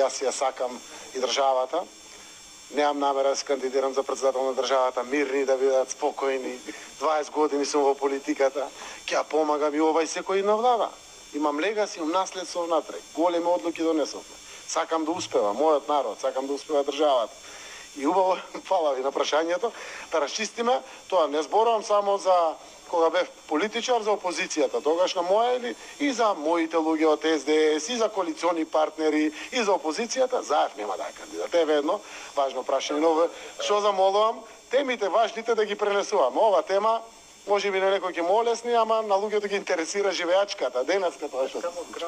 јас ја сакам и државата. Неам намера да се кандидирам за председател на државата, мирни да бидат спокојни. 20 години сум во политиката, ќе ја помагам и ова и секој една влада. Имам легаси, имам наследство внатре. Големи одлуки донесовме. Сакам да успева мојот народ, сакам да успева државата. И убаво, фала ви на прашањето, да расчистиме, тоа не зборувам само за кога бев политичар за опозицијата, тогаш на моја или и за моите луѓе од СДС, и за коалициони партнери, и за опозицијата, заев нема да кандидат. Еве едно важно прашање, но што замолувам, темите важните да ги пренесувам. Ова тема може би на некој ќе молесни, ама на луѓето ги интересира живеачката, денеска тоа што